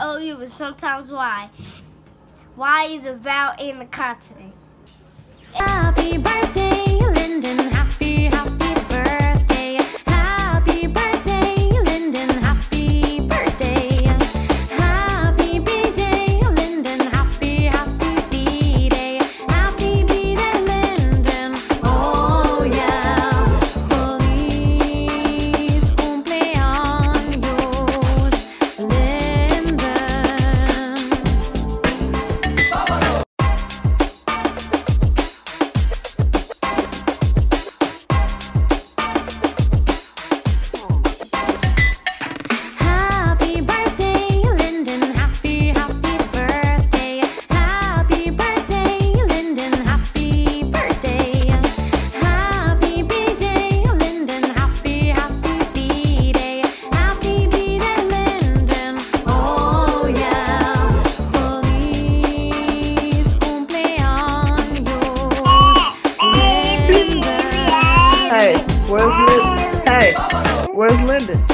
O U, but sometimes why. Why is a vowel in the consonant? Happy birthday. Hey, where's Lyndon? Hey, where's Lyndon?